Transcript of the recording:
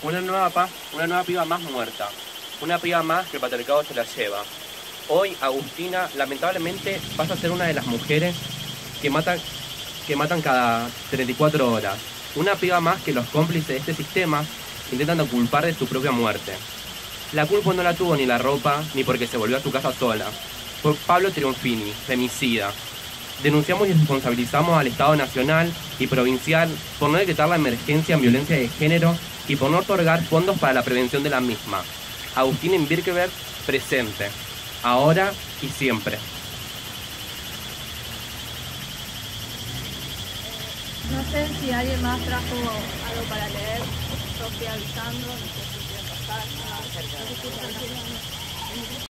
Una nueva paz, una nueva piba más muerta. Una piba más que el patriarcado se la lleva. Hoy Agustina lamentablemente pasa a ser una de las mujeres que matan, que matan cada 34 horas. Una piba más que los cómplices de este sistema intentan culpar de su propia muerte. La culpa no la tuvo ni la ropa, ni porque se volvió a su casa sola. Fue Pablo Triunfini, femicida. Denunciamos y responsabilizamos al Estado nacional y provincial por no decretar la emergencia en violencia de género y por no otorgar fondos para la prevención de la misma. Agustín en Birkeberg, presente, ahora y siempre. No sé si alguien más trajo algo para leer. Fui avisando, no sé si quieren pasar.